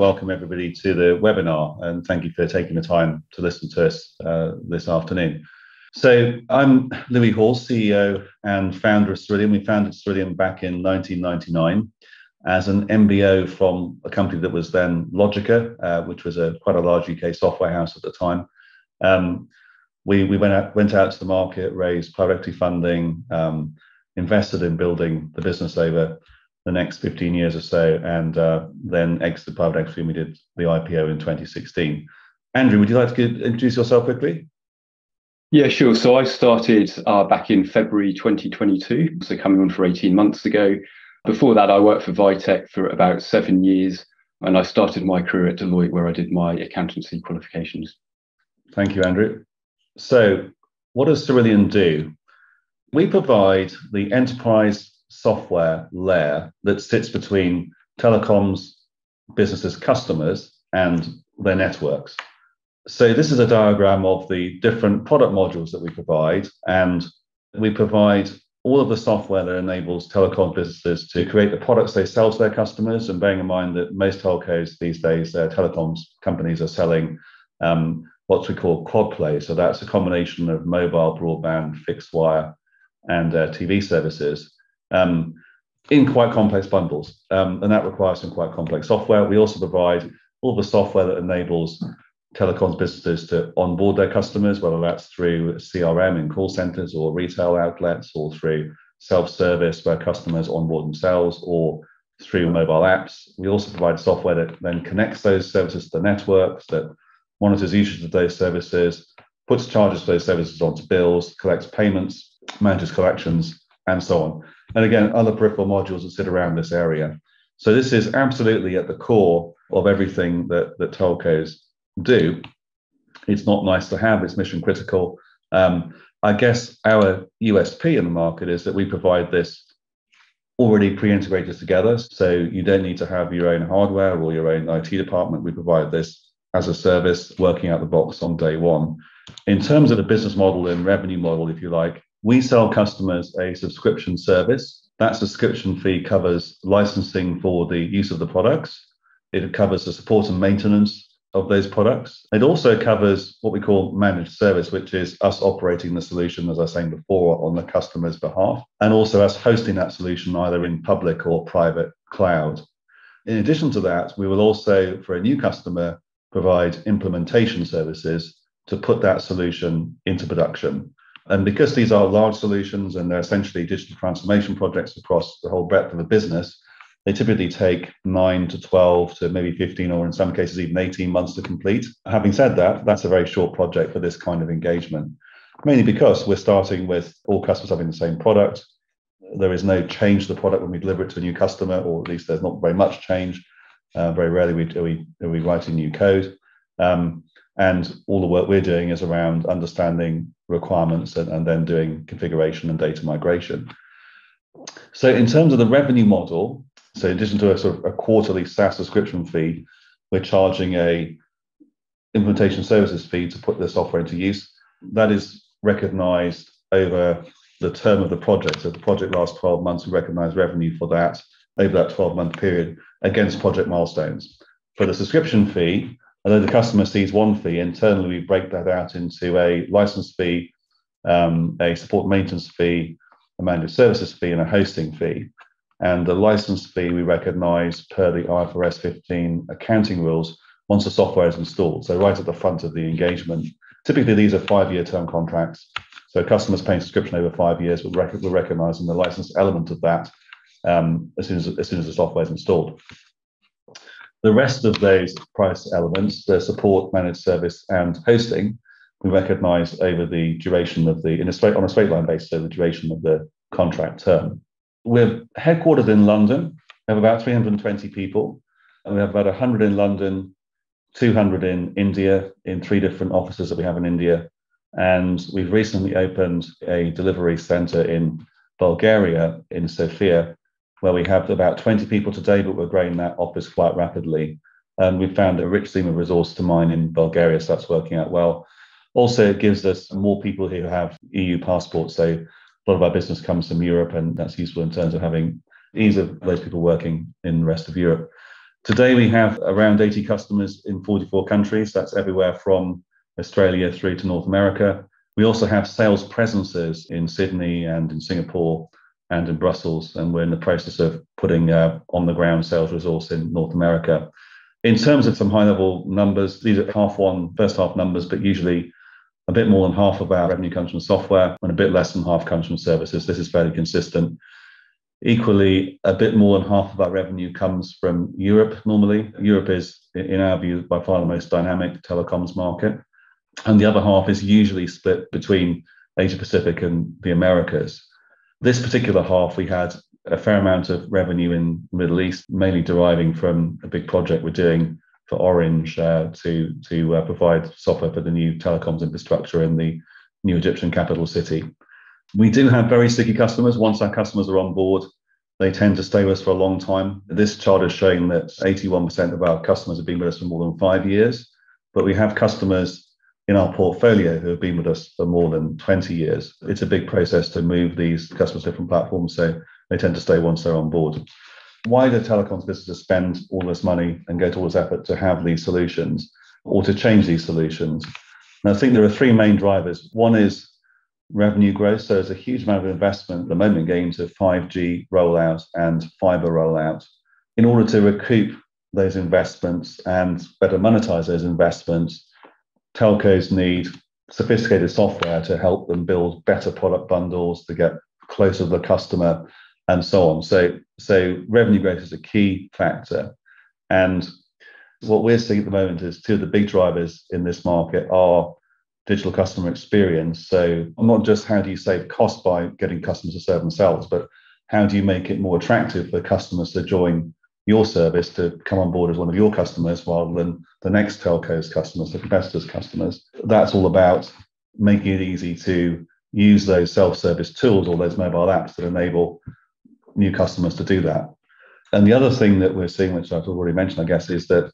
welcome everybody to the webinar and thank you for taking the time to listen to us uh, this afternoon. So I'm Louis Hall, CEO and founder of Cerillion. We founded Cerillion back in 1999 as an MBO from a company that was then Logica, uh, which was a quite a large UK software house at the time. Um, we we went out went out to the market, raised private equity funding, um, invested in building the business over the next 15 years or so, and uh, then exited private equity. And we did the IPO in 2016. Andrew, would you like to introduce yourself quickly? Yeah, sure. So I started uh, back in February 2022, so coming on for 18 months ago. Before that, I worked for Vitec for about seven years, and I started my career at Deloitte, where I did my accountancy qualifications. Thank you, Andrew. So, what does Cerillion do? We provide the enterprise software layer that sits between telecoms businesses' customers and their networks. So, this is a diagram of the different product modules that we provide, and we provide all of the software that enables telecom businesses to create the products they sell to their customers. And bearing in mind that most telcos these days, uh, telecoms companies are selling um, what we call quad play. So that's a combination of mobile, broadband, fixed wire, and uh, TV services um, in quite complex bundles. Um, and that requires some quite complex software. We also provide all the software that enables telecoms businesses to onboard their customers, whether that's through CRM in call centers or retail outlets or through self-service where customers onboard themselves or through mobile apps. We also provide software that then connects those services to the networks that monitors usage of those services, puts charges for those services onto bills, collects payments, manages collections, and so on. And again, other peripheral modules that sit around this area. So this is absolutely at the core of everything that, that telcos do. It's not nice to have, it's mission critical. Um, I guess our USP in the market is that we provide this already pre-integrated together. So you don't need to have your own hardware or your own IT department. We provide this as a service working out the box on day one. In terms of the business model and revenue model, if you like, we sell customers a subscription service. That subscription fee covers licensing for the use of the products. It covers the support and maintenance of those products. It also covers what we call managed service, which is us operating the solution, as I was saying before, on the customer's behalf, and also us hosting that solution either in public or private cloud. In addition to that, we will also, for a new customer, provide implementation services to put that solution into production. And because these are large solutions and they're essentially digital transformation projects across the whole breadth of the business, they typically take nine to 12 to maybe 15, or in some cases, even 18 months to complete. Having said that, that's a very short project for this kind of engagement, mainly because we're starting with all customers having the same product. There is no change to the product when we deliver it to a new customer, or at least there's not very much change. Uh, very rarely we, are we, are we writing new code. Um, and all the work we're doing is around understanding requirements and, and then doing configuration and data migration. So in terms of the revenue model, so in addition to a sort of a quarterly SaaS subscription fee, we're charging a implementation services fee to put the software into use. That is recognized over the term of the project. So if the project lasts 12 months, we recognize revenue for that over that 12 month period against project milestones. For the subscription fee, although the customer sees one fee, internally we break that out into a license fee, um, a support maintenance fee, a managed services fee, and a hosting fee. And the license fee we recognize per the IFRS 15 accounting rules once the software is installed. So right at the front of the engagement. Typically, these are five-year term contracts. So customers paying subscription over five years, we're, rec- we're recognizing the license element of that um, as, soon as, as soon as the software is installed. The rest of those price elements, the support, managed service, and hosting, we recognize over the duration of the, in a straight, on a straight line basis, so the duration of the contract term. We're headquartered in London. We have about 320 people, and we have about 100 in London, 200 in India, in three different offices that we have in India. And we've recently opened a delivery center in Bulgaria, in Sofia, where we have about 20 people today, but we're growing that office quite rapidly. And we've found a rich seam of resource to mine in Bulgaria, so that's working out well. Also, it gives us more people who have EU passports. So a lot of our business comes from Europe, and that's useful in terms of having ease of those people working in the rest of Europe. Today, we have around 80 customers in 44 countries. That's everywhere from Australia through to North America. We also have sales presences in Sydney and in Singapore and in Brussels, and we're in the process of putting uh, on the ground sales resource in North America. In terms of some high level numbers, these are half one, first half numbers, but usually a bit more than half of our revenue comes from software and a bit less than half comes from services. This is fairly consistent. Equally, a bit more than half of our revenue comes from Europe normally. Europe is, in our view, by far the most dynamic telecoms market. And the other half is usually split between Asia Pacific and the Americas. This particular half, we had a fair amount of revenue in the Middle East, mainly deriving from a big project we're doing for Orange uh, to, to uh, provide software for the new telecoms infrastructure in the new Egyptian capital city. We do have very sticky customers. Once our customers are on board, they tend to stay with us for a long time. This chart is showing that 81% of our customers have been with us for more than five years, but we have customers in our portfolio who have been with us for more than 20 years. It's a big process to move these customers to different platforms, so they tend to stay once they're on board. Why do telecoms businesses spend all this money and go to all this effort to have these solutions or to change these solutions? And I think there are three main drivers. One is revenue growth. So there's a huge amount of investment at the moment going into 5G rollout and fiber rollout. In order to recoup those investments and better monetize those investments, telcos need sophisticated software to help them build better product bundles to get closer to the customer and so on. So, so revenue growth is a key factor. And what we're seeing at the moment is two of the big drivers in this market are digital customer experience. So not just how do you save cost by getting customers to serve themselves, but how do you make it more attractive for customers to join your service to come on board as one of your customers rather than the next telco's customers, the competitors' customers. That's all about making it easy to use those self-service tools or those mobile apps that enable new customers to do that. And the other thing that we're seeing, which I've already mentioned, I guess, is that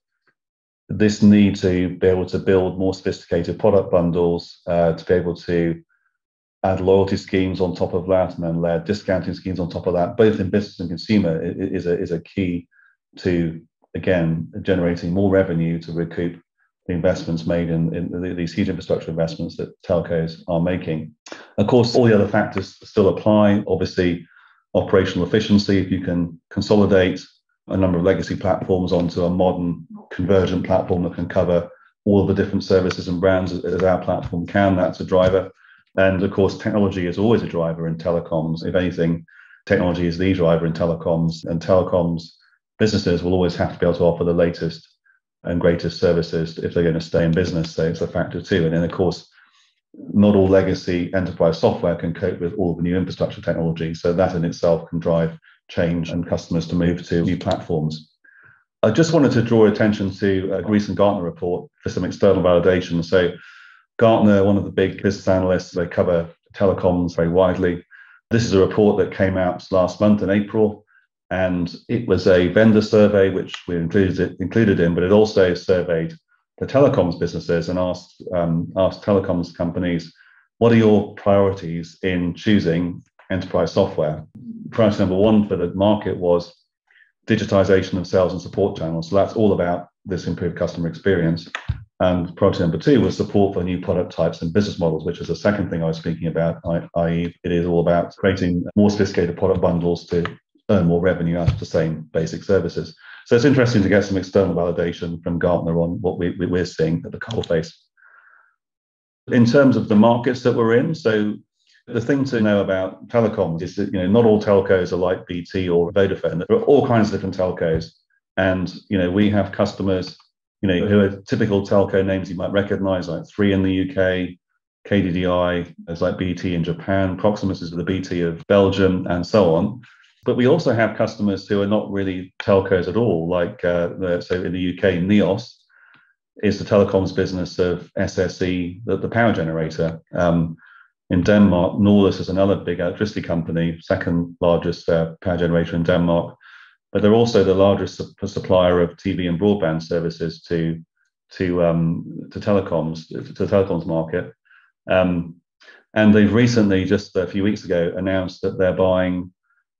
this need to be able to build more sophisticated product bundles, uh, to be able to add loyalty schemes on top of that, and then layer discounting schemes on top of that, both in business and consumer, is a is a key to again generating more revenue to recoup the investments made in, in these huge infrastructure investments that telcos are making. Of course, all the other factors still apply. Obviously, operational efficiency. If you can consolidate a number of legacy platforms onto a modern convergent platform that can cover all the different services and brands as our platform can. That's a driver. And of course, technology is always a driver in telecoms. If anything, technology is the driver in telecoms, and telecoms businesses will always have to be able to offer the latest and greatest services if they're going to stay in business. So it's a factor too. And then, of course, not all legacy enterprise software can cope with all the new infrastructure technology. So that in itself can drive change and customers to move to new platforms. I just wanted to draw attention to a recent Gartner report for some external validation. So, Gartner, one of the big business analysts, they cover telecoms very widely. This is a report that came out last month in April, and it was a vendor survey which we included it, included in, but it also surveyed the telecoms businesses and asked um, asked telecoms companies, what are your priorities in choosing enterprise software? Priority number one for the market was digitization of sales and support channels. So that's all about this improved customer experience. And priority number two was support for new product types and business models, which is the second thing I was speaking about, i.e., it is all about creating more sophisticated product bundles to earn more revenue out of the same basic services. So it's interesting to get some external validation from Gartner on what we, we're seeing at the coal face. In terms of the markets that we're in, so the thing to know about telecoms is that you know not all telcos are like BT or Vodafone. There are all kinds of different telcos, and you know we have customers you know who are typical telco names you might recognise, like Three in the UK, KDDI, as like BT in Japan, Proximus is the BT of Belgium, and so on. But we also have customers who are not really telcos at all, like uh, the, so in the UK, Neos is the telecoms business of SSE, the, the power generator. Um, in Denmark, Norlys is another big electricity company, second largest uh, power generator in Denmark, but they're also the largest su- supplier of TV and broadband services to to um, to telecoms to, the telecoms market. Um, and they've recently, just a few weeks ago, announced that they're buying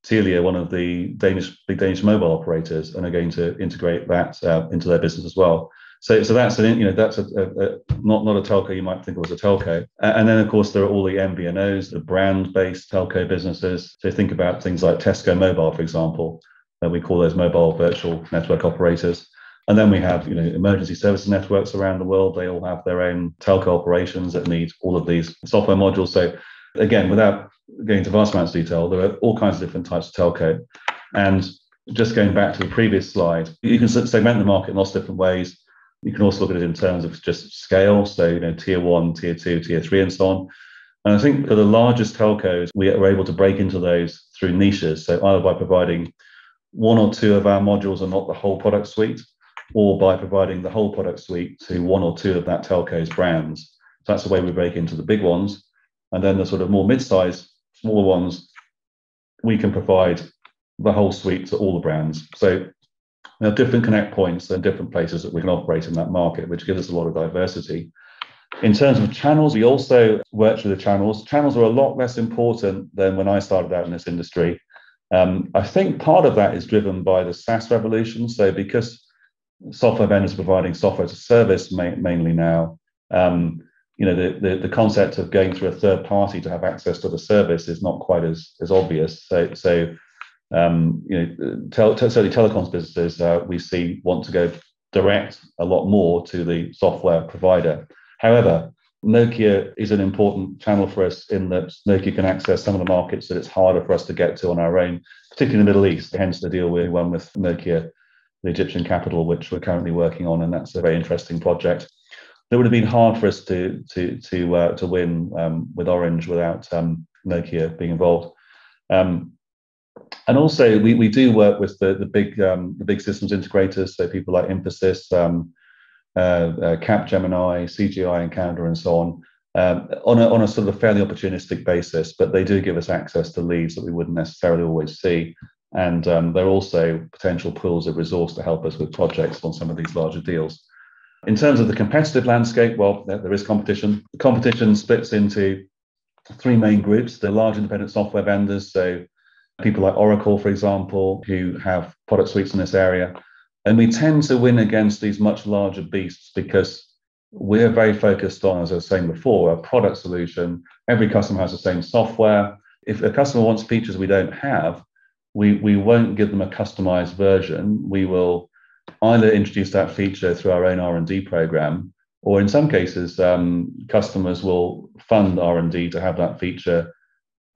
Telia, one of the Danish big Danish mobile operators, and are going to integrate that uh, into their business as well. So, so that's an, you know that's a, a, a, not not a telco you might think of a telco. And then of course there are all the MVNOs, the brand-based telco businesses. So think about things like Tesco Mobile, for example. we call those mobile virtual network operators. And then we have, you know, emergency services networks around the world. They all have their own telco operations that need all of these software modules. So again, without going into vast amounts of detail, there are all kinds of different types of telco. And just going back to the previous slide, you can segment the market in lots of different ways. You can also look at it in terms of just scale. So, you know, tier one, tier two, tier three, and so on. And I think for the largest telcos, we are able to break into those through niches. So either by providing one or two of our modules and not the whole product suite, or by providing the whole product suite to one or two of that telco's brands. So that's the way we break into the big ones. And then the sort of more mid-sized, smaller ones, we can provide the whole suite to all the brands. So there are different connect points and different places that we can operate in that market, which gives us a lot of diversity. In terms of channels, we also work through the channels. Channels are a lot less important than when I started out in this industry. Um, I think part of that is driven by the SaaS revolution. So because software vendors providing software as a service ma- mainly now, um, you know, the, the, the, concept of going through a third party to have access to the service is not quite as, as obvious. So, so um, you know, tel- certainly telecoms businesses uh, we see want to go direct a lot more to the software provider. However, Nokia is an important channel for us in that Nokia can access some of the markets that it's harder for us to get to on our own, particularly in the Middle East. Hence the deal we won with Nokia, the Egyptian capital, which we're currently working on, and that's a very interesting project. It would have been hard for us to to to uh, to win um, with Orange without um, Nokia being involved. Um, and also, we, we do work with the the big um, the big systems integrators, so people like Infosys, um, uh, uh, Capgemini, CGI in Canada, and so on, um, on a on a sort of a fairly opportunistic basis. But they do give us access to leads that we wouldn't necessarily always see, and they're also potential pools of resource to help us with projects on some of these larger deals. In terms of the competitive landscape, well, there, there is competition. The competition splits into three main groups: the large independent software vendors, so people like Oracle, for example, who have product suites in this area. And we tend to win against these much larger beasts because we're very focused on, as I was saying before, a product solution. Every customer has the same software. If a customer wants features we don't have, we, we won't give them a customized version. We will either introduce that feature through our own R&D program, or in some cases, um, customers will fund R&D to have that feature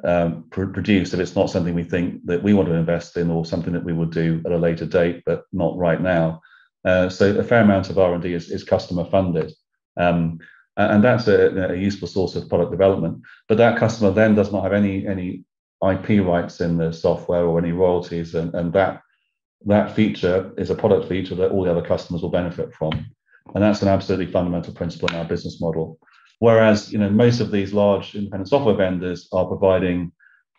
um, pr- produced if it's not something we think that we want to invest in or something that we would do at a later date, but not right now. Uh, so a fair amount of R&D is, is customer funded. Um, and that's a, a, useful source of product development. But that customer then does not have any any IP rights in the software or any royalties, and, and that that feature is a product feature that all the other customers will benefit from. And that's an absolutely fundamental principle in our business model. Whereas, you know, most of these large independent software vendors are providing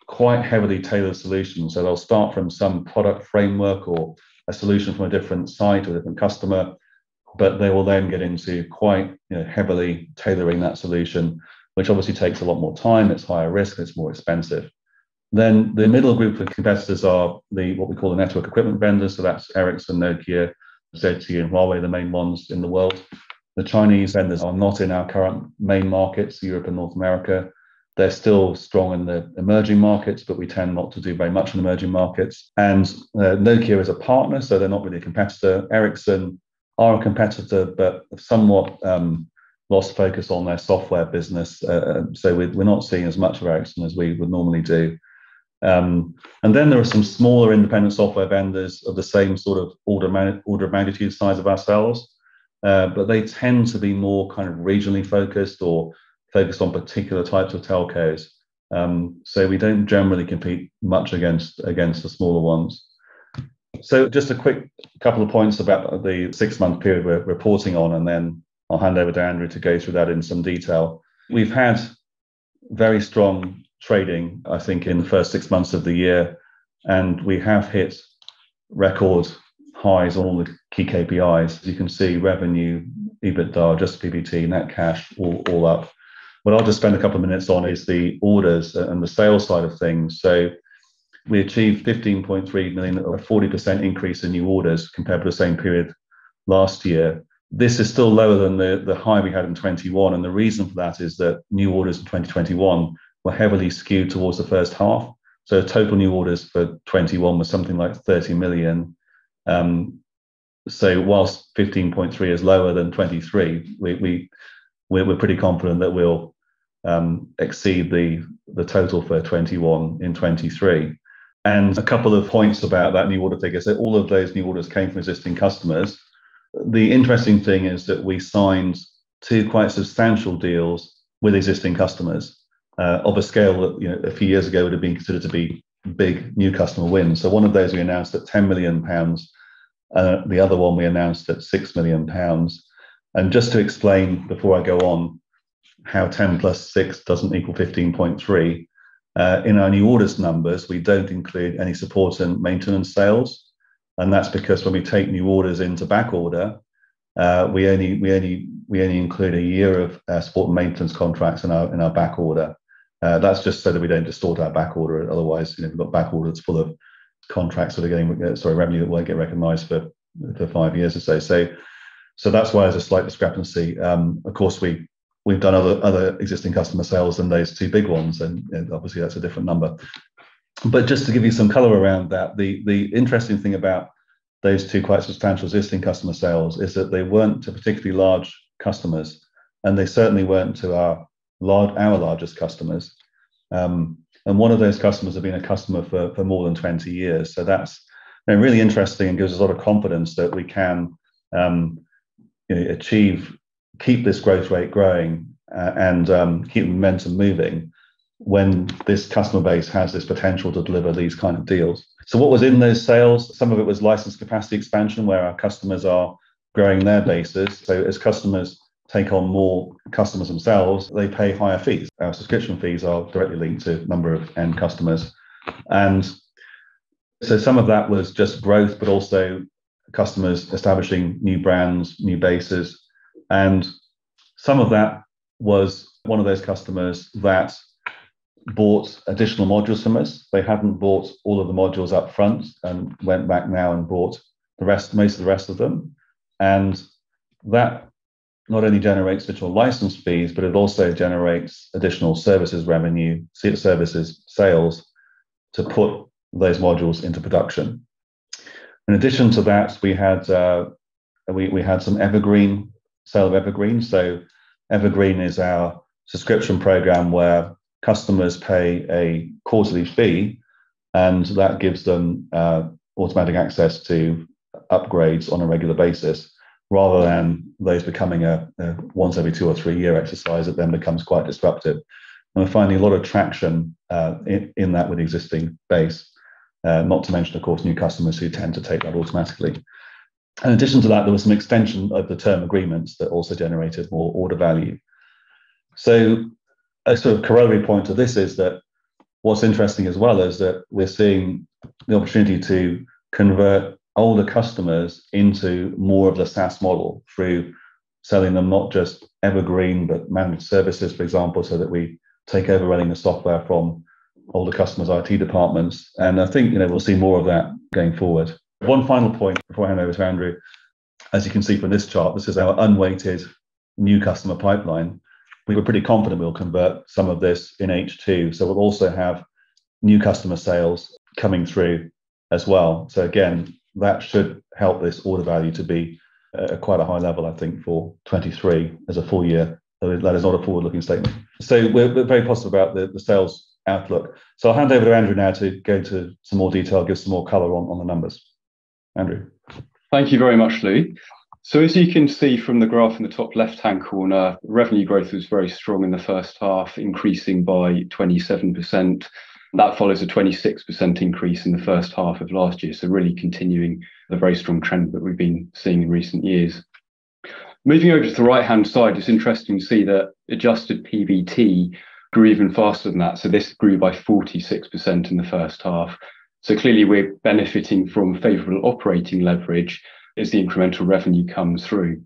quite heavily tailored solutions. So they'll start from some product framework or a solution from a different site or a different customer, but they will then get into quite you know, heavily tailoring that solution, which obviously takes a lot more time, it's higher risk, it's more expensive. Then the middle group of competitors are the what we call the network equipment vendors. So that's Ericsson, Nokia, ZTE, and Huawei, the main ones in the world. The Chinese vendors are not in our current main markets, Europe and North America. They're still strong in the emerging markets, but we tend not to do very much in emerging markets. And uh, Nokia is a partner, so they're not really a competitor. Ericsson are a competitor, but somewhat um, lost focus on their software business. Uh, uh so we, are not seeing as much of Ericsson as we would normally do. Um, and then there are some smaller independent software vendors of the same sort of order, order of magnitude size of ourselves uh, but they tend to be more kind of regionally focused or focused on particular types of telcos. Um, so we don't generally compete much against against the smaller ones. So just a quick couple of points about the six month period we're reporting on, and then I'll hand over to Andrew to go through that in some detail. We've had very strong trading, I think, in the first six months of the year, and we have hit record highs on all the key KPIs. You can see revenue, EBITDA, just PBT, net cash, all, all up. What I'll just spend a couple of minutes on is the orders and the sales side of things. So we achieved 15.3 million, a 40% increase in new orders compared to the same period last year. This is still lower than the, the high we had in 21. And the reason for that is that new orders in 2021 were heavily skewed towards the first half. So total new orders for 21 was something like 30 million. Um, so whilst 15.3 is lower than 23, we, we we're, pretty confident that we'll um, exceed the the total for 21 in 23. And a couple of points about that new order figure. So all of those new orders came from existing customers. The interesting thing is that we signed two quite substantial deals with existing customers uh, of a scale that you know a few years ago would have been considered to be big new customer wins. So one of those we announced at 10 million pounds. Uh, the other one we announced at six million pounds. And just to explain before I go on how 10 plus six doesn't equal 15.3, uh, in our new orders numbers, we don't include any support and maintenance sales. And that's because when we take new orders into back order, uh, we only we only we only include a year of uh, support and maintenance contracts in our in our back order. Uh, that's just so that we don't distort our back order. Otherwise, you know, we've got back order that's full of contracts that are getting uh, sorry revenue that won't get recognised for for five years or so. So so that's why there's a slight discrepancy. Um, of course, we we've done other other existing customer sales than those two big ones, and, obviously that's a different number. But just to give you some color around that, the the interesting thing about those two quite substantial existing customer sales is that they weren't to particularly large customers, and they certainly weren't to our large, our largest customers. Um, and one of those customers have been a customer for, for more than 20 years. So that's you know, really interesting and gives us a lot of confidence that we can um, you know, achieve, keep this growth rate growing uh, and um, keep momentum moving when this customer base has this potential to deliver these kind of deals. So, what was in those sales? Some of it was license capacity expansion, where our customers are growing their bases. So, as customers take on more customers themselves, they pay higher fees. Our subscription fees are directly linked to number of end customers. And so some of that was just growth, but also customers establishing new brands, new bases. And some of that was one of those customers that bought additional modules from us. They hadn't bought all of the modules up front and went back now and bought the rest, most of the rest of them. And that not only generates additional license fees, but it also generates additional services revenue, services sales to put those modules into production. In addition to that, we had uh, we, we had some evergreen sale of evergreen. So evergreen is our subscription program where customers pay a quarterly fee, and that gives them uh, automatic access to upgrades on a regular basis, rather than those becoming a, a, once every two or three year exercise that then becomes quite disruptive. And we're finding a lot of traction uh, in, in, that with existing base, uh, not to mention, of course, new customers who tend to take that automatically. In addition to that, there was some extension of the term agreements that also generated more order value. So a sort of corollary point to this is that what's interesting as well is that we're seeing the opportunity to convert older customers into more of the SaaS model through selling them not just evergreen but managed services, for example, so that we take over running the software from older customers' IT departments. And I think you know we'll see more of that going forward. One final point before I hand over to Andrew. As you can see from this chart, this is our unweighted new customer pipeline we were pretty confident we'll convert some of this in H2. So we'll also have new customer sales coming through as well. So again, that should help this order value to be uh, quite a high level, I think, for 23 as a full year. That is not a forward-looking statement. So we're, we're very positive about the, the sales outlook. So I'll hand over to Andrew now to go into some more detail, give some more color on, on the numbers. Andrew. Thank you very much, Lou. So as you can see from the graph in the top left-hand corner, revenue growth was very strong in the first half, increasing by 27%. That follows a 26% increase in the first half of last year, so really continuing the very strong trend that we've been seeing in recent years. Moving over to the right-hand side, it's interesting to see that adjusted PBT grew even faster than that. So this grew by 46% in the first half. So clearly we're benefiting from favorable operating leverage as the incremental revenue comes through.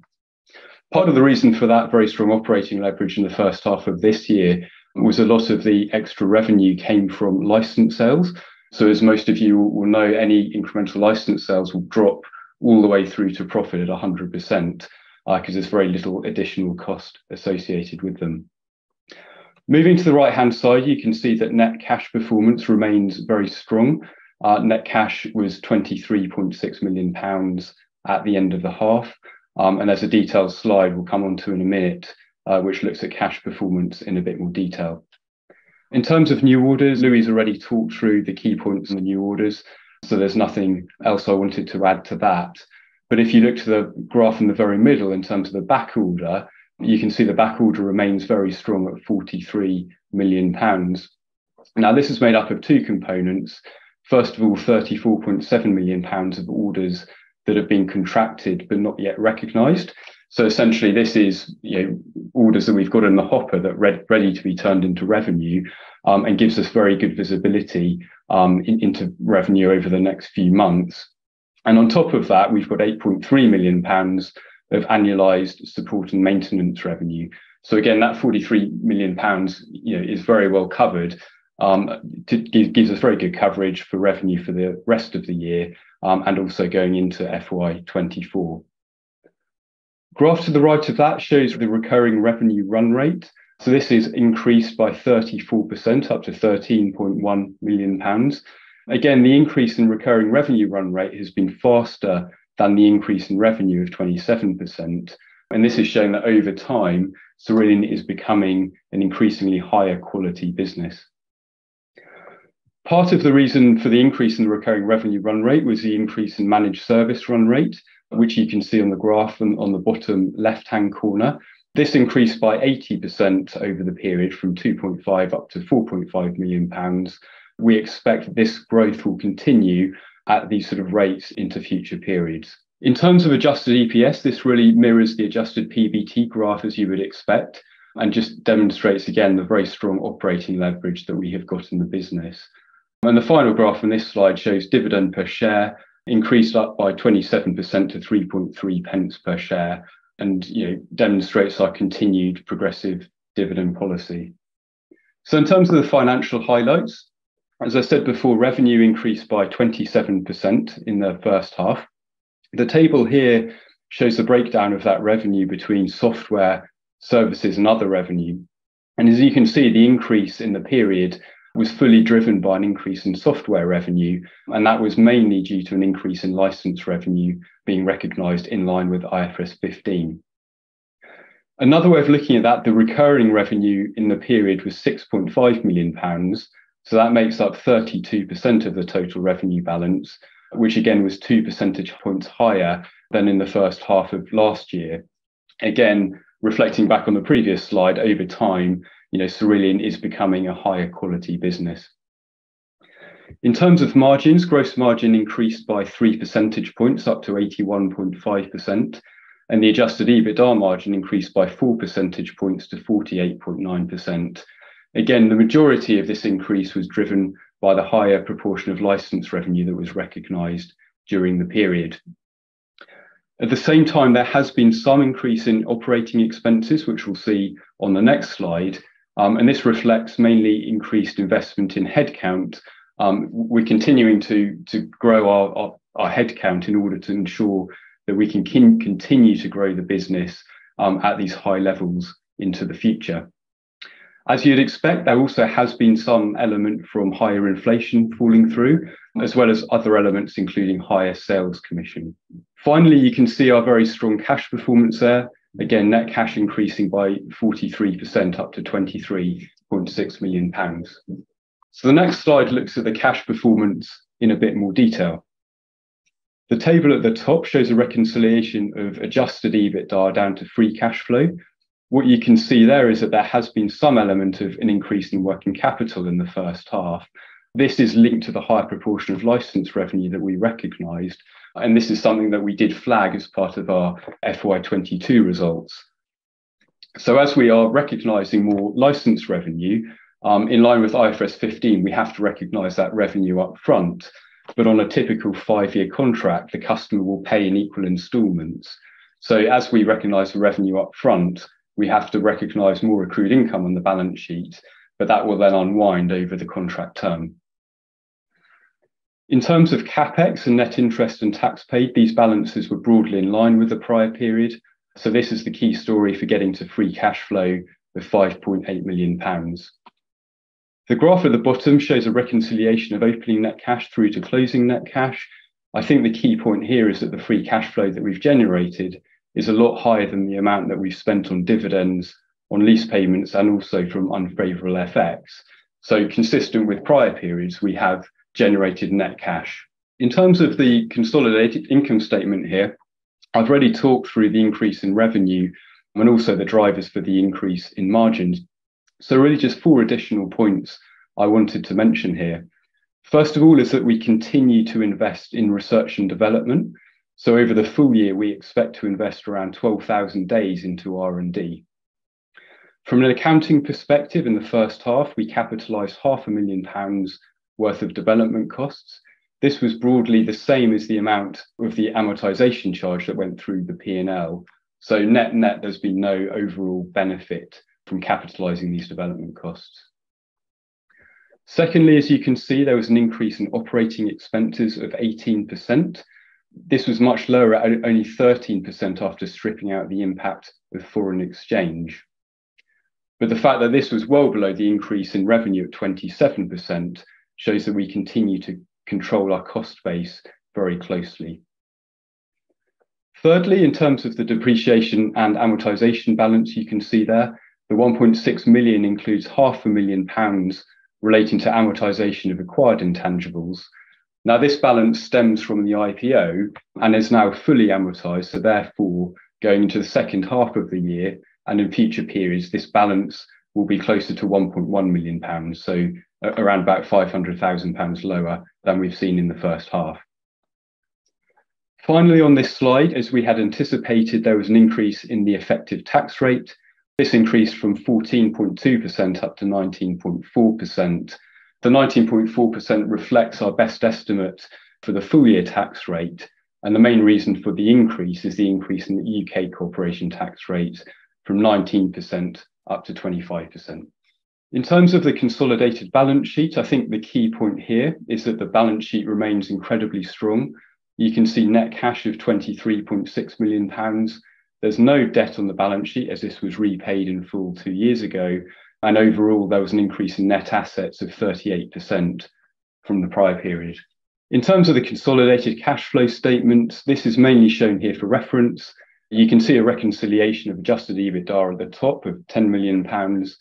Part of the reason for that very strong operating leverage in the first half of this year was a lot of the extra revenue came from license sales. So, as most of you will know, any incremental license sales will drop all the way through to profit at 100% because uh, there's very little additional cost associated with them. Moving to the right hand side, you can see that net cash performance remains very strong. Uh, net cash was 23.6 million pounds at the end of the half. Um, and there's a detailed slide we'll come on to in a minute, uh, which looks at cash performance in a bit more detail. In terms of new orders, Louis already talked through the key points on the new orders, so there's nothing else I wanted to add to that. But if you look to the graph in the very middle in terms of the back order, you can see the back order remains very strong at 43 million pounds. Now, this is made up of two components. First of all, 34.7 million pounds of orders that have been contracted but not yet recognized. So essentially, this is you know, orders that we've got in the hopper that re- ready to be turned into revenue, um, and gives us very good visibility um, in, into revenue over the next few months. And on top of that, we've got 8.3 million pounds of annualized support and maintenance revenue. So again, that 43 million pounds you know, is very well covered. Um, to, gives us very good coverage for revenue for the rest of the year um, and also going into FY24. Graph to the right of that shows the recurring revenue run rate. So this is increased by 34% up to 13.1 million pounds. Again, the increase in recurring revenue run rate has been faster than the increase in revenue of 27%. And this is showing that over time, Cerillion is becoming an increasingly higher quality business. Part of the reason for the increase in the recurring revenue run rate was the increase in managed service run rate, which you can see on the graph and on the bottom left-hand corner. This increased by 80% over the period from 2.5 up to 4.5 million pounds. We expect this growth will continue at these sort of rates into future periods. In terms of adjusted EPS, this really mirrors the adjusted PBT graph as you would expect and just demonstrates again the very strong operating leverage that we have got in the business. And the final graph on this slide shows dividend per share increased up by 27% to 3.3 pence per share and you know, demonstrates our continued progressive dividend policy. So in terms of the financial highlights, as I said before, revenue increased by 27% in the first half. The table here shows the breakdown of that revenue between software, services, and other revenue. And as you can see, the increase in the period was fully driven by an increase in software revenue, and that was mainly due to an increase in license revenue being recognized in line with IFRS 15. Another way of looking at that, the recurring revenue in the period was 6.5 million pounds, so that makes up 32% of the total revenue balance, which again was two percentage points higher than in the first half of last year. Again, reflecting back on the previous slide, over time, you know, Cerillion is becoming a higher quality business. In terms of margins, gross margin increased by three percentage points up to 81.5%, and the adjusted EBITDA margin increased by four percentage points to 48.9%. Again, the majority of this increase was driven by the higher proportion of license revenue that was recognized during the period. At the same time, there has been some increase in operating expenses, which we'll see on the next slide. Um, and this reflects mainly increased investment in headcount. Um, we're continuing to, to grow our, our, headcount in order to ensure that we can continue to grow the business um, at these high levels into the future. As you'd expect, there also has been some element from higher inflation falling through, as well as other elements, including higher sales commission. Finally, you can see our very strong cash performance there. Again, net cash increasing by 43% up to 23.6 million pounds. So the next slide looks at the cash performance in a bit more detail. The table at the top shows a reconciliation of adjusted EBITDA down to free cash flow, what you can see there is that there has been some element of an increase in working capital in the first half. This is linked to the higher proportion of license revenue that we recognized. And this is something that we did flag as part of our FY22 results. So, as we are recognizing more license revenue, um, in line with IFRS 15, we have to recognize that revenue up front. But on a typical five year contract, the customer will pay in equal installments. So, as we recognize the revenue up front, we have to recognize more accrued income on the balance sheet, but that will then unwind over the contract term. In terms of CapEx and net interest and tax paid, these balances were broadly in line with the prior period. So this is the key story for getting to free cash flow of 5.8 million pounds. The graph at the bottom shows a reconciliation of opening net cash through to closing net cash. I think the key point here is that the free cash flow that we've generated is a lot higher than the amount that we've spent on dividends, on lease payments, and also from unfavorable FX. So consistent with prior periods, we have generated net cash. In terms of the consolidated income statement here, I've already talked through the increase in revenue and also the drivers for the increase in margins. So really just four additional points I wanted to mention here. First of all is that we continue to invest in research and development. So over the full year, we expect to invest around 12,000 days into R&D. From an accounting perspective, in the first half, we capitalized half a million pounds worth of development costs. This was broadly the same as the amount of the amortization charge that went through the P&L. So net net, there's been no overall benefit from capitalizing these development costs. Secondly, as you can see, there was an increase in operating expenses of 18%. This was much lower at only 13% after stripping out the impact of foreign exchange. But the fact that this was well below the increase in revenue at 27% shows that we continue to control our cost base very closely. Thirdly, in terms of the depreciation and amortization balance, you can see there the 1.6 million includes half a million pounds relating to amortization of acquired intangibles. Now, this balance stems from the IPO and is now fully amortized. So, therefore, going into the second half of the year and in future periods, this balance will be closer to 1.1 million pounds. So, around about 500,000 pounds lower than we've seen in the first half. Finally, on this slide, as we had anticipated, there was an increase in the effective tax rate. This increased from 14.2% up to 19.4%. The 19.4% reflects our best estimate for the full year tax rate. And the main reason for the increase is the increase in the UK corporation tax rate from 19% up to 25%. In terms of the consolidated balance sheet, I think the key point here is that the balance sheet remains incredibly strong. You can see net cash of 23.6 million pounds. There's no debt on the balance sheet as this was repaid in full two years ago. And overall, there was an increase in net assets of 38% from the prior period. In terms of the consolidated cash flow statement, this is mainly shown here for reference. You can see a reconciliation of adjusted EBITDA at the top of 10 million pounds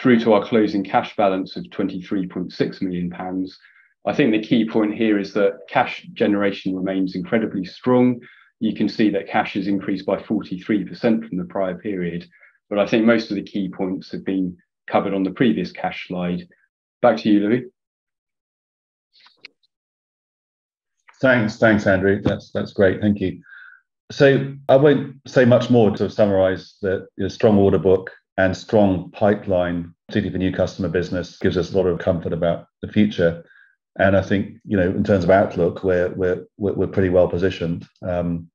through to our closing cash balance of 23.6 million pounds. I think the key point here is that cash generation remains incredibly strong. You can see that cash has increased by 43% from the prior period. But I think most of the key points have been covered on the previous cash slide. Back to you, Louis. Thanks, thanks, Andrew. That's that's great. Thank you. So I won't say much more to summarize the, a strong order book and strong pipeline, particularly for new customer business, gives us a lot of comfort about the future. And I think, you know, in terms of outlook, we're we're we're pretty well positioned. Um,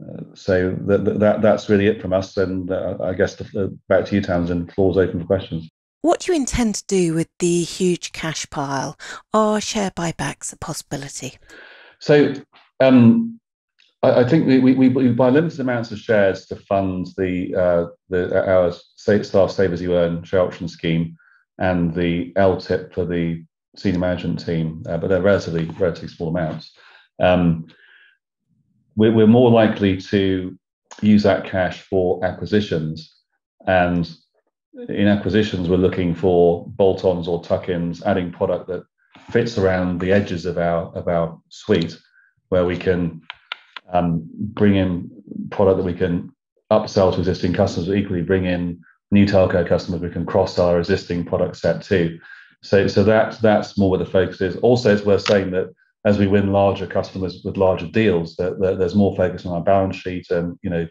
uh, so that, that that's really it from us. And uh, I guess the, uh, back to you, Townsend. Floor's open for questions. What do you intend to do with the huge cash pile? Are share buybacks a possibility? So um, I, I think we, we, we buy limited amounts of shares to fund the uh, the our staff save as you earn share option scheme and the LTIP for the senior management team, uh, but they're relatively relatively small amounts. Um, we're, we're more likely to use that cash for acquisitions, and in acquisitions, we're looking for bolt-ons or tuck-ins, adding product that fits around the edges of our of our suite, where we can um, bring in product that we can upsell to existing customers, but equally bring in new telco customers we can cross our existing product set too. So, so that that's more where the focus is. Also, it's worth saying that as we win larger customers with larger deals, that, that there's more focus on our balance sheet, and you know,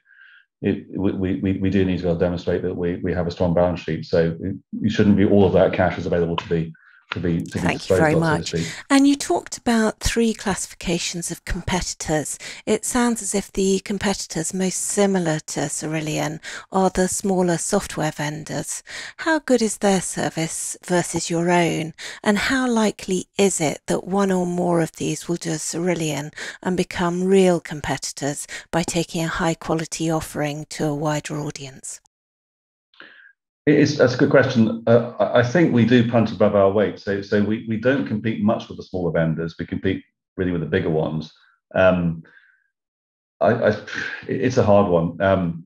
it, we, we we do need to demonstrate that we we have a strong balance sheet. So, it, shouldn't be all of that cash is available to be to be to Thank be you very much. So and you talked about three classifications of competitors. It sounds as if the competitors most similar to Cerillion are the smaller software vendors. How good is their service versus your own? And how likely is it that one or more of these will do a Cerillion and become real competitors by taking a high quality offering to a wider audience? It's, that's a good question. Uh, I think we do punch above our weight. So, so we, we don't compete much with the smaller vendors. We compete really with the bigger ones. Um, I, I, it's a hard one. Um,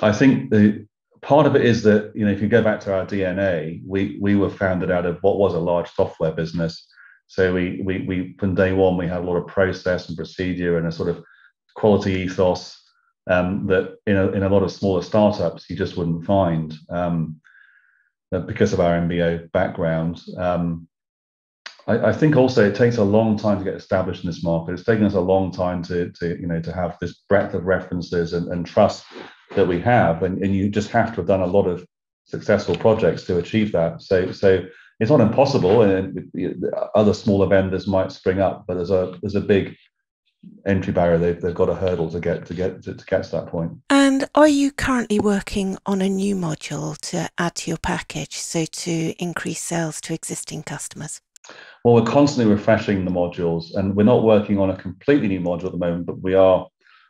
I think the part of it is that you know if you go back to our DNA, we we were founded out of what was a large software business. So we we we from day one we had a lot of process and procedure and a sort of quality ethos um, that in a, in a lot of smaller startups you just wouldn't find um, because of our MBO background. Um, I, I, think also it takes a long time to get established in this market. It's taken us a long time to, to you know to have this breadth of references and, and trust that we have, and, and you just have to have done a lot of successful projects to achieve that. So so it's not impossible, and other smaller vendors might spring up, but there's a there's a big entry barrier they've, they've got a hurdle to get to get to, to get to that point. And are you currently working on a new module to add to your package so to increase sales to existing customers? Well we're constantly refreshing the modules and we're not working on a completely new module at the moment but we are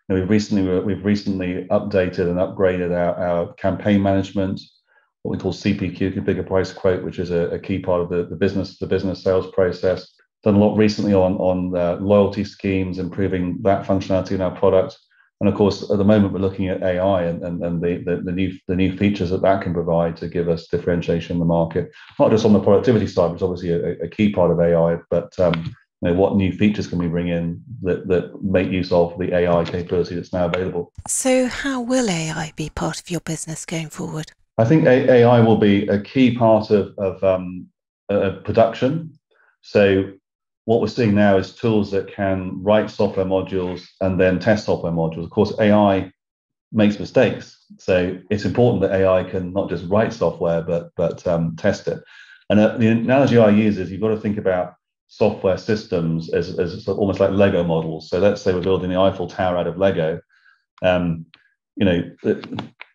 you know, we've recently we've recently updated and upgraded our, our campaign management what we call cpq configure price quote which is a, a key part of the, the business the business sales process done a lot recently on on uh, loyalty schemes, improving that functionality in our product. And of course, at the moment, we're looking at AI and, and, and the, the, the, new the new features that that can provide to give us differentiation in the market, not just on the productivity side, which is obviously a, a key part of AI, but um, you know, what new features can we bring in that, that make use of the AI capability that's now available. So, how will AI be part of your business going forward? I think AI will be a key part of, of um, uh, production. So what we're seeing now is tools that can write software modules and then test software modules. Of course, AI makes mistakes, so it's important that AI can not just write software but but um, test it. And uh, the analogy I use is you've got to think about software systems as, as almost like Lego models. So let's say we're building the Eiffel Tower out of Lego. Um, you know,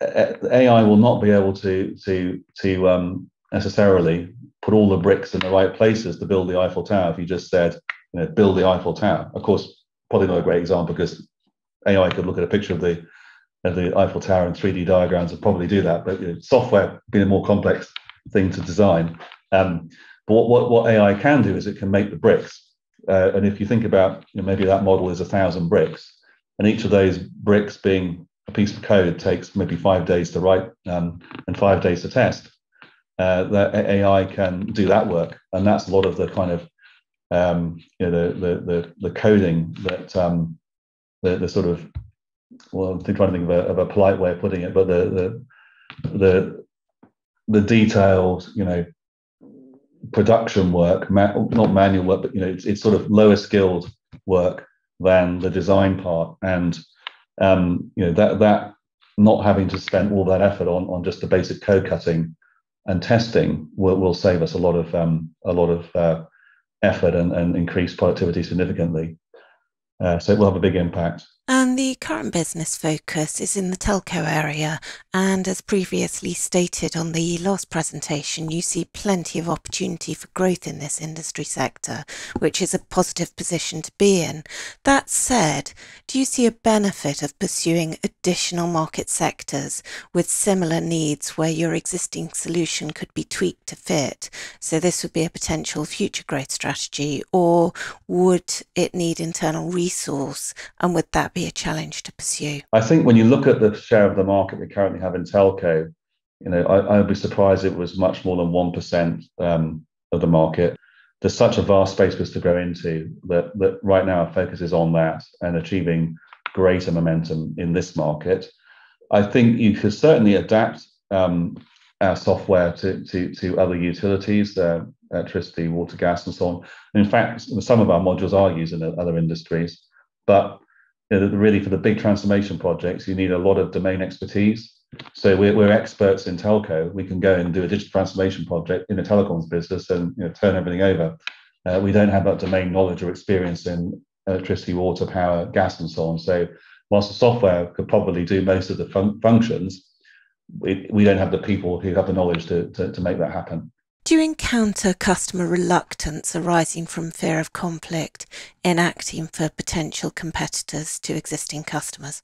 AI will not be able to to to um, necessarily put all the bricks in the right places to build the Eiffel Tower if you just said, you know, build the Eiffel Tower. Of course, probably not a great example because AI could look at a picture of the of the Eiffel Tower and 3D diagrams and probably do that. But you know, software being a more complex thing to design. Um, but what, what, what AI can do is it can make the bricks. Uh, and if you think about you know, maybe that model is a thousand bricks, and each of those bricks being a piece of code takes maybe five days to write um, and five days to test uh, that AI can do that work, and that's a lot of the kind of um, you know the, the the the, coding that um, the the sort of well, I'm trying to think of a, of a polite way of putting it, but the the the the detailed you know production work, not manual work, but you know it's, it's sort of lower skilled work than the design part, and um, you know that that not having to spend all that effort on on just the basic code cutting and testing will, will save us a lot of um, a lot of uh, effort and, and increase productivity significantly. Uh, so it will have a big impact. And the current business focus is in the telco area. And as previously stated on the last presentation, you see plenty of opportunity for growth in this industry sector, which is a positive position to be in. That said, do you see a benefit of pursuing additional market sectors with similar needs where your existing solution could be tweaked to fit? So this would be a potential future growth strategy, or would it need internal resource? And would that be a challenge to pursue? I think when you look at the share of the market we currently have in telco, you know, I, would be surprised if it was much more than one percent um, of the market. There's such a vast space for us to grow into that that right now our focus is on that and achieving greater momentum in this market. I think you could certainly adapt um, our software to, to, to other utilities, uh, electricity, water, gas, and so on. And in fact, some of our modules are used in other industries, but you know, really for the big transformation projects, you need a lot of domain expertise. So we're, we're experts in telco. We can go and do a digital transformation project in a telecoms business and you know, turn everything over. Uh, we don't have that domain knowledge or experience in electricity, water, power, gas, and so on. So whilst the software could probably do most of the fun- functions, we, we don't have the people who have the knowledge to, to, to make that happen. Do you encounter customer reluctance arising from fear of conflict in acting for potential competitors to existing customers?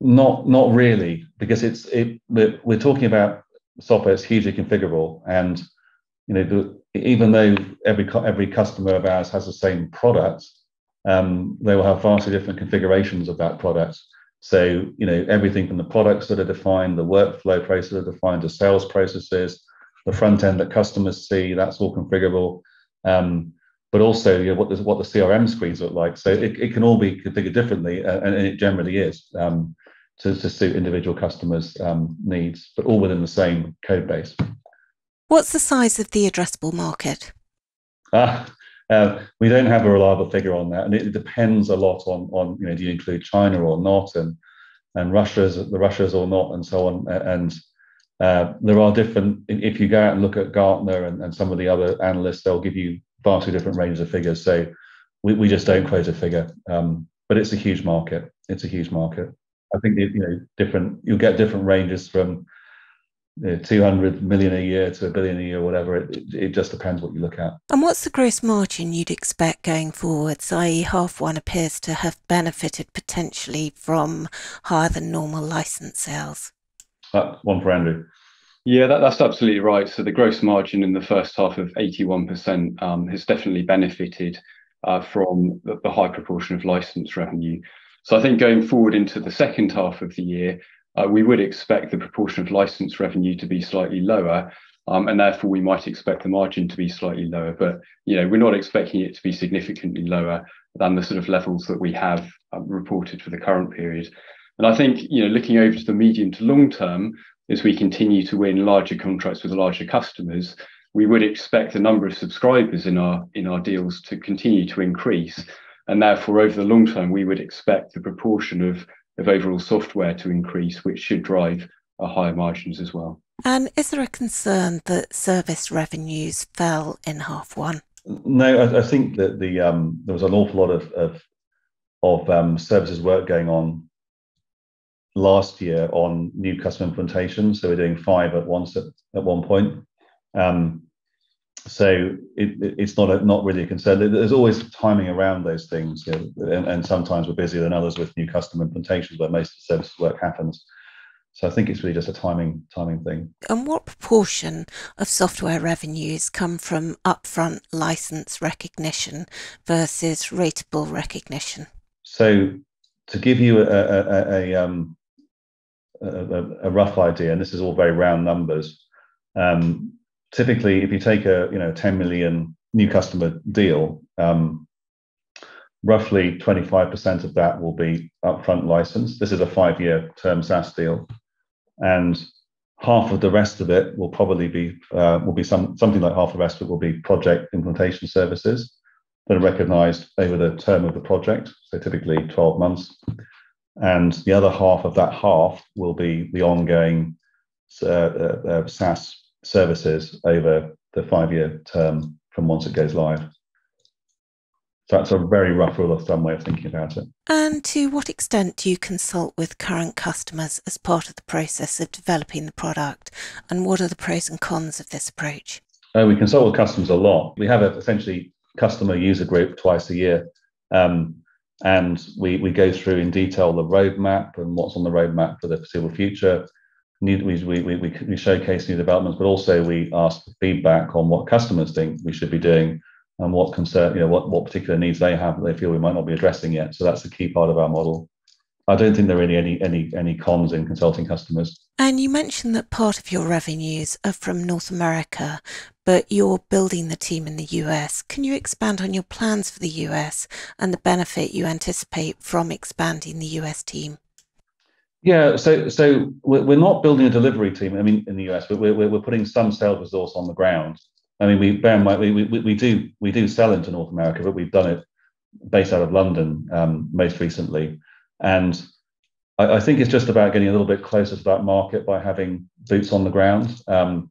Not, not really, because it's it. We're, we're talking about software that's hugely configurable, and you know, the, even though every every customer of ours has the same product, um, they will have vastly different configurations of that product. So, you know, everything from the products that are defined, the workflow processes are defined, the sales processes, the front end that customers see, that's all configurable. Um, but also, you know, what, the, what the CRM screens look like. So it, it can all be configured differently, uh, and, and, it generally is um, to, to suit individual customers' um, needs, but all within the same code base. What's the size of the addressable market? Ah, uh, we don't have a reliable figure on that, and it depends a lot on on you know do you include China or not, and and Russia's the Russia's or not, and so on. And uh, there are different. If you go out and look at Gartner and, and some of the other analysts, they'll give you vastly different ranges of figures. So we, we just don't quote a figure, um, but it's a huge market. It's a huge market. I think you know different. You'll get different ranges from you know, 200 million a year to a billion a year, whatever. It, it, it, just depends what you look at. And what's the gross margin you'd expect going forwards? i.e., half one appears to have benefited potentially from higher than normal license sales. That's one for Andrew. Yeah, that, that's absolutely right. So the gross margin in the first half of 81% um, has definitely benefited uh, from the, the high proportion of license revenue. So I think going forward into the second half of the year, uh, we would expect the proportion of license revenue to be slightly lower, um, and therefore we might expect the margin to be slightly lower. But you know, we're not expecting it to be significantly lower than the sort of levels that we have um, reported for the current period. And I think you know, looking over to the medium to long term, as we continue to win larger contracts with larger customers, we would expect the number of subscribers in our in our deals to continue to increase. And therefore, over the long term, we would expect the proportion of of overall software to increase, which should drive higher margins as well. And is there a concern that service revenues fell in half one? No, I, I think that the um, there was an awful lot of of, of um, services work going on last year on new customer implementations. So we're doing five at once at, at one point. Um, so it, it's not a, not really a concern. There's always timing around those things, you know, and, and, sometimes we're busier than others with new customer implementations where most of the service work happens. So I think it's really just a timing timing thing. And what proportion of software revenues come from upfront license recognition versus ratable recognition? So to give you a, a, a, um, a, rough idea, and this is all very round numbers, um, typically, if you take a you know 10 million new customer deal, um, roughly 25% of that will be upfront license. This is a five-year term SaaS deal, and half of the rest of it will probably be uh, will be some something like half the rest of it will be project implementation services that are recognized over the term of the project, so typically 12 months. And the other half of that half will be the ongoing uh, uh, uh SaaS services over the five year term from once it goes live. So that's a very rough rule of thumb way of thinking about it. And to what extent do you consult with current customers as part of the process of developing the product? And what are the pros and cons of this approach? Uh, we consult with customers a lot. We have a, essentially customer user group twice a year. Um, and we, we go through in detail the roadmap and what's on the roadmap for the foreseeable future we, we, we, we showcase new developments, but also we ask feedback on what customers think we should be doing and what concern, you know, what, what particular needs they have that they feel we might not be addressing yet. So that's a key part of our model. I don't think there are really any any any cons in consulting customers. And you mentioned that part of your revenues are from North America, but you're building the team in the US. Can you expand on your plans for the US and the benefit you anticipate from expanding the US team? Yeah, so so we're not building a delivery team. I mean, in the US, but we're we're putting some sales resource on the ground. I mean, we bear in mind we, we, we do we do sell into North America, but we've done it based out of London um, most recently, and I, I, think it's just about getting a little bit closer to that market by having boots on the ground. Um,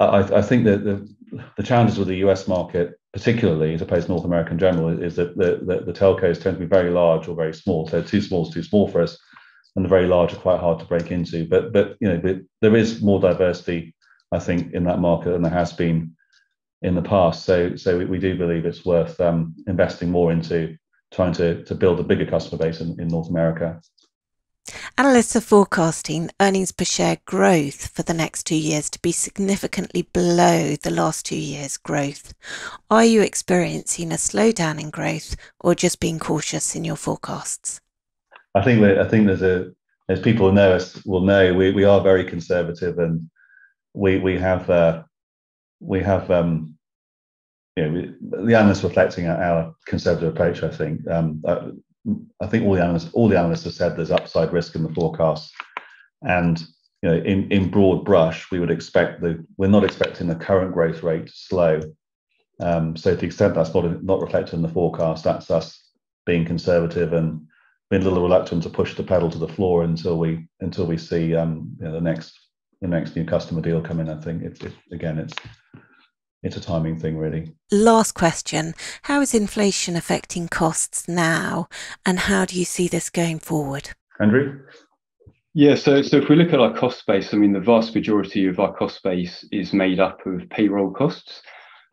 I, I, think that the, the challenges with the US market, particularly as opposed to North America in general, is that the, the, the telcos tend to be very large or very small. So too small is too small for us, and the very large are quite hard to break into. But but you know, but there is more diversity, I think, in that market than there has been in the past. So so we, we do believe it's worth um, investing more into trying to to build a bigger customer base in, in North America. Analysts are forecasting earnings per share growth for the next two years to be significantly below the last two years' growth. Are you experiencing a slowdown in growth or just being cautious in your forecasts? I think I think there's a as people know us will know we, we are very conservative and we we have uh, we have um, you know the analysts reflecting our, conservative approach. I think um, uh, I think all the analysts all the analysts have said there's upside risk in the forecast, and you know in in broad brush we would expect the we're not expecting the current growth rate to slow. Um, so to the extent that's not not reflected in the forecast, that's us being conservative and being a little reluctant to push the pedal to the floor until we until we see um, you know, the next the next new customer deal come in. I think it's it, again it's it's a timing thing, really. Last question How is inflation affecting costs now, and how do you see this going forward? Andrew? Yeah, so, so if we look at our cost base, I mean, the vast majority of our cost base is made up of payroll costs.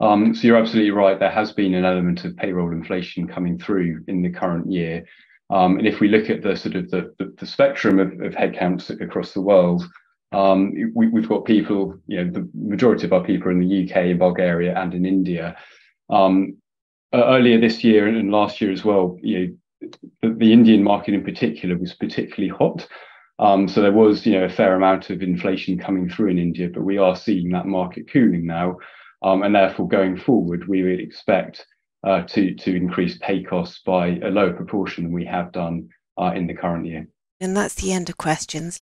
Um, so you're absolutely right. There has been an element of payroll inflation coming through in the current year. Um, and if we look at the sort of the, the, the spectrum of, of headcounts across the world, um, we, have got people, you know, the majority of our people are in the UK, in Bulgaria, and in India. Um, uh, earlier this year and last year as well, you know, the, the Indian market in particular was particularly hot. Um, so there was, you know, a fair amount of inflation coming through in India, but we are seeing that market cooling now, um, and therefore going forward, we would expect uh, to to increase pay costs by a lower proportion than we have done uh, in the current year. And that's the end of questions.